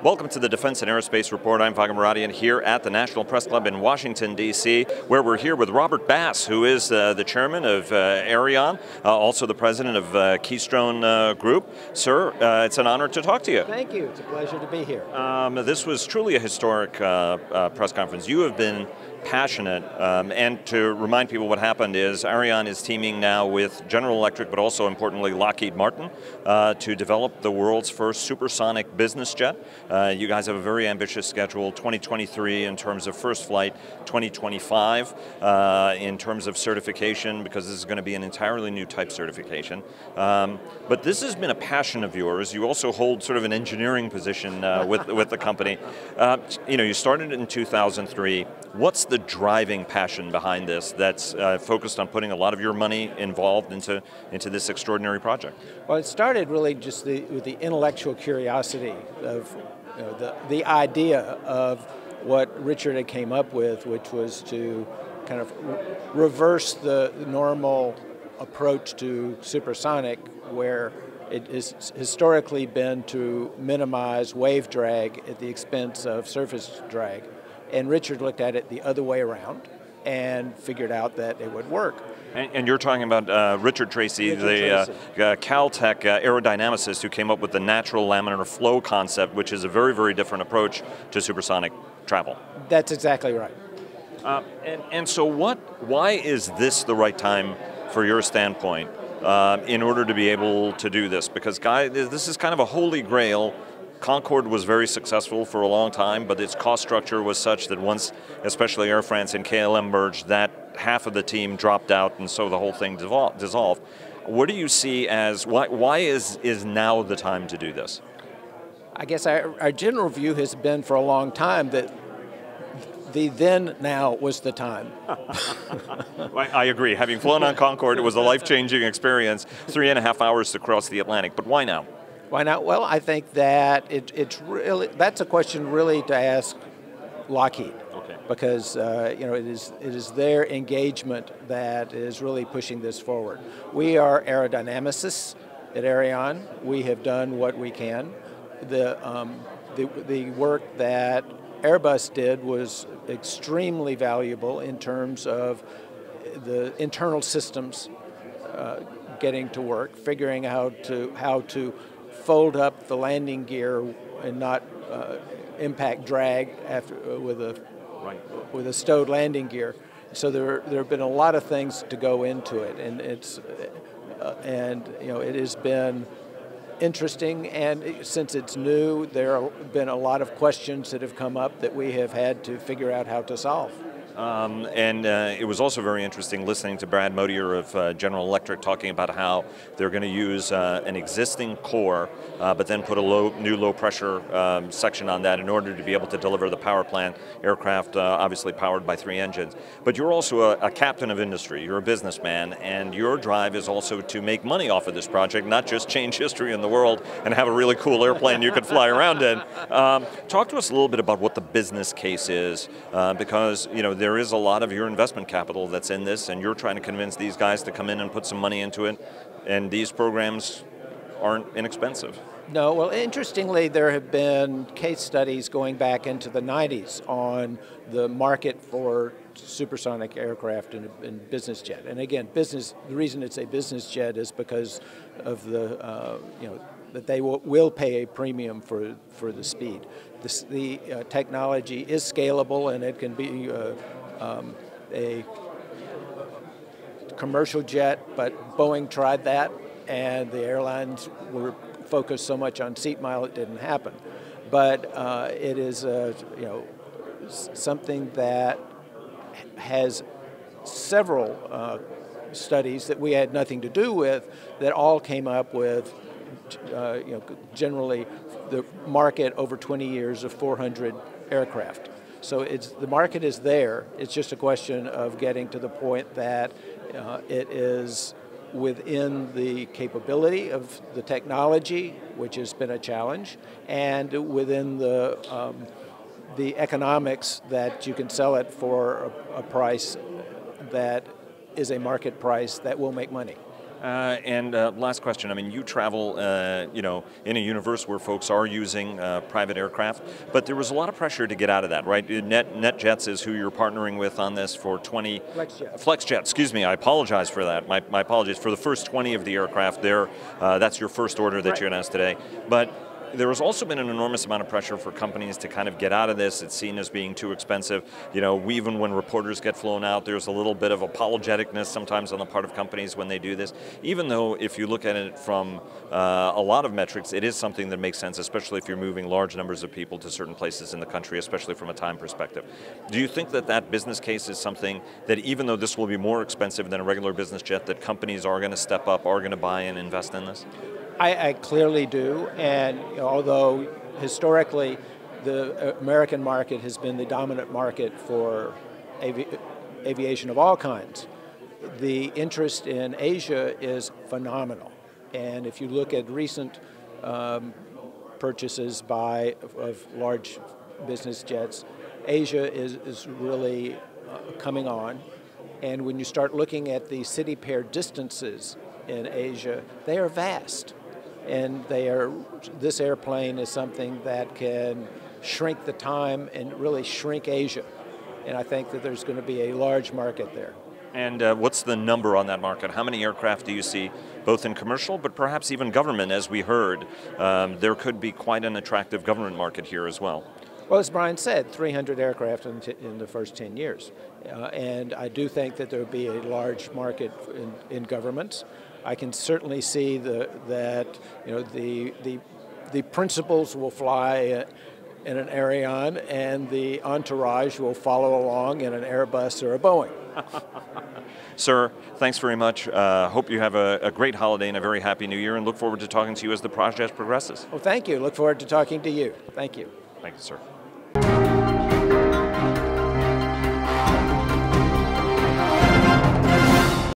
Welcome to the Defense and Aerospace Report. I'm Vago Muradian here at the National Press Club in Washington, D.C., where we're here with Robert Bass, who is uh, the chairman of uh, Aerion, uh, also the president of uh, Keystone uh, Group. Sir, uh, it's an honor to talk to you. Thank you. It's a pleasure to be here. Um, this was truly a historic press conference. You have been passionate. Um, and to remind people what happened is Aerion is teaming now with General Electric, but also importantly Lockheed Martin, uh, to develop the world's first supersonic business jet. Uh, you guys have a very ambitious schedule, 2023 in terms of first flight, 2025 uh, in terms of certification, because this is going to be an entirely new type certification. Um, but this has been a passion of yours. You also hold sort of an engineering position uh, with, with the company. Uh, you know, you started in 2003. What's the driving passion behind this that's uh, focused on putting a lot of your money involved into, into this extraordinary project? Well, it started really just the, with the intellectual curiosity of you know, the, the idea of what Richard had came up with, which was to kind of re reverse the normal approach to supersonic where it has historically been to minimize wave drag at the expense of surface drag. And Richard looked at it the other way around and figured out that it would work. And, and you're talking about uh, Richard Tracy, Richard the uh, Tracy. Uh, Caltech uh, aerodynamicist who came up with the natural laminar flow concept, which is a very, very different approach to supersonic travel. That's exactly right. Uh, and, and so what, why is this the right time for your standpoint uh, in order to be able to do this? Because guy, this is kind of a holy grail Concorde was very successful for a long time, but its cost structure was such that once, especially Air France and KLM merged, that half of the team dropped out, and so the whole thing dissolved. What do you see as why? Why is is now the time to do this? I guess our, our general view has been for a long time that the then now was the time. I agree. Having flown on Concorde, it was a life changing experience. Three and a half hours to cross the Atlantic, but why now? Why not? Well, I think that it, it's really that's a question really to ask Lockheed. Okay. Because uh, you know it is it is their engagement that is really pushing this forward. We are aerodynamicists at Aerion. We have done what we can. The um, the, the work that Airbus did was extremely valuable in terms of the internal systems uh, getting to work, figuring out to how to fold up the landing gear and not uh, impact drag after uh, with a right. with a stowed landing gear. So there there have been a lot of things to go into it, and it's uh, and you know it has been interesting and since it's new there have been a lot of questions that have come up that we have had to figure out how to solve. Um, and uh, it was also very interesting listening to Brad Mottier of uh, General Electric talking about how they're going to use uh, an existing core, uh, but then put a low, new low pressure um, section on that in order to be able to deliver the power plant aircraft, uh, obviously powered by three engines. But you're also a, a, captain of industry, you're a businessman, and your drive is also to make money off of this project, not just change history in the world and have a really cool airplane you can fly around in. Um, talk to us a little bit about what the business case is, uh, because you know there is a lot of your investment capital that's in this, and you're trying to convince these guys to come in and put some money into it, and these programs aren't inexpensive. No, well, interestingly, there have been case studies going back into the 90s on the market for supersonic aircraft and, and business jet. And again, business. The reason it's a business jet is because of the uh, you know that they will, will pay a premium for for the speed. This, the uh, technology is scalable and it can be uh, um, a commercial jet, but Boeing tried that, and the airlines were focused so much on seat mile it didn't happen. But uh, it is you know something that has several uh, studies that we had nothing to do with that all came up with uh, you know generally the market over 20 years of 400 aircraft. So it's the market is there. It's just a question of getting to the point that uh, it is within the capability of the technology, which has been a challenge, and within the um, the economics that you can sell it for a, a price that is a market price that will make money. Uh, and uh, last question. I mean, you travel, uh, you know, in a universe where folks are using uh, private aircraft, but there was a lot of pressure to get out of that, right? Net NetJets is who you're partnering with on this for 20. FlexJet. FlexJet. Excuse me. I apologize for that. My, my apologies for the first 20 of the aircraft. There, uh, that's your first order that right. you announced today, but there has also been an enormous amount of pressure for companies to kind of get out of this. It's seen as being too expensive. You know, even when reporters get flown out, there's a little bit of apologeticness sometimes on the part of companies when they do this. Even though if you look at it from uh, a lot of metrics, it is something that makes sense, especially if you're moving large numbers of people to certain places in the country, especially from a time perspective. Do you think that that business case is something that even though this will be more expensive than a regular business jet, that companies are going to step up, are going to buy and invest in this? I, I clearly do, and although historically the American market has been the dominant market for avi aviation of all kinds, the interest in Asia is phenomenal. And if you look at recent um, purchases by of large business jets, Asia is, is really uh, coming on. And when you start looking at the city pair distances in Asia, they are vast and they are, this airplane is something that can shrink the time and really shrink Asia. And I think that there's going to be a large market there. And uh, what's the number on that market? How many aircraft do you see, both in commercial, but perhaps even government, as we heard? Um, there could be quite an attractive government market here as well. Well, as Brian said, 300 aircraft in, in the first 10 years. Uh, and I do think that there will be a large market in, in governments. I can certainly see the, that you know the the the principals will fly in an Aerion, and the entourage will follow along in an Airbus or a Boeing. Sir, thanks very much. Uh, hope you have a, a, great holiday and a very happy new year, and look forward to talking to you as the project progresses. Well, thank you. Look forward to talking to you. Thank you. Thank you, sir.